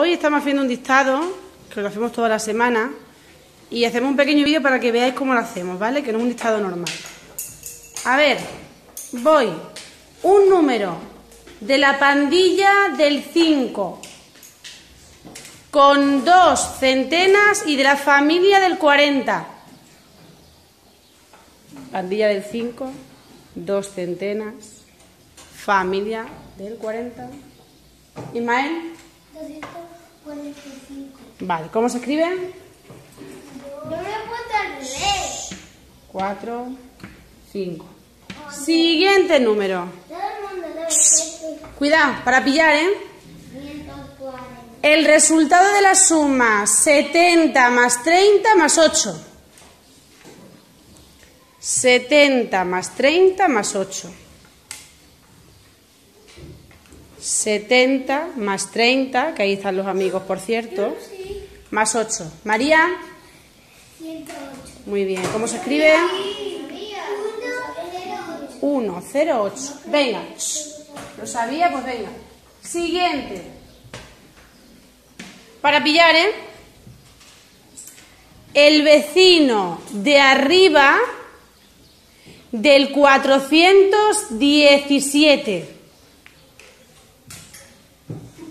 hoy estamos haciendo un dictado, que lo hacemos toda la semana, y hacemos un pequeño vídeo para que veáis cómo lo hacemos, ¿vale? Que no es un dictado normal. A ver, voy. Un número de la pandilla del 5 con dos centenas y de la familia del 40. Pandilla del 5, dos centenas, familia del 40. Ismael. 245. Vale, ¿cómo se escribe? Yo me he puesto al revés. 4, 5. Siguiente número. Cuidado, para pillar, ¿eh? 540. El resultado de la suma 70 más 30 más 8. 70 más 30 más 8. 70 más 30, que ahí están los amigos, por cierto, más 8. María, 108. muy bien. ¿Cómo se escribe? 108. 1, 0, 8. Venga. ¿Lo sabía? Pues venga. Siguiente. Para pillar, ¿eh? El vecino de arriba del 417.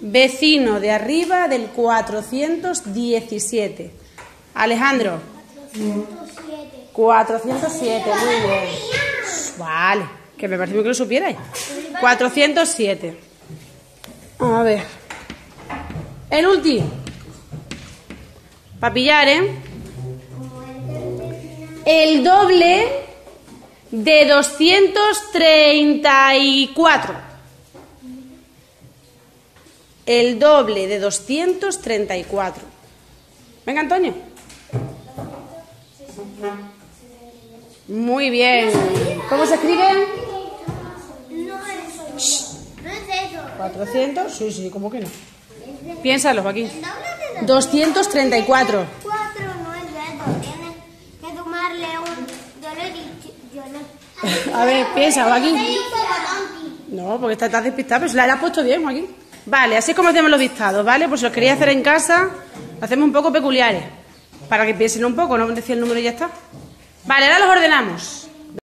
Vecino de arriba del 417. Alejandro. 107. 407, muy bien. Vale, que me pareció que lo supierais. 407. A ver. El último. Para pillar, ¿eh? El doble de 234. El doble de 234. Venga, Antonio. Muy bien. ¿Cómo se escribe? No es eso. No es eso. 400. Sí, sí, ¿cómo que no? Piénsalo, Joaquín. El doble de 234. 4 no es eso. Tienes que sumarle un. Yo le he dicho. Yo. A ver, piensa, Joaquín. No, porque estás despistado, pero se la has puesto bien, Joaquín. Vale, así es como hacemos los dictados, ¿vale? Pues si los queréis hacer en casa, hacemos un poco peculiares. Para que piensen un poco, no decir el número y ya está. Vale, ahora los ordenamos.